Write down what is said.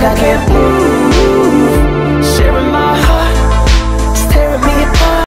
like I can't move.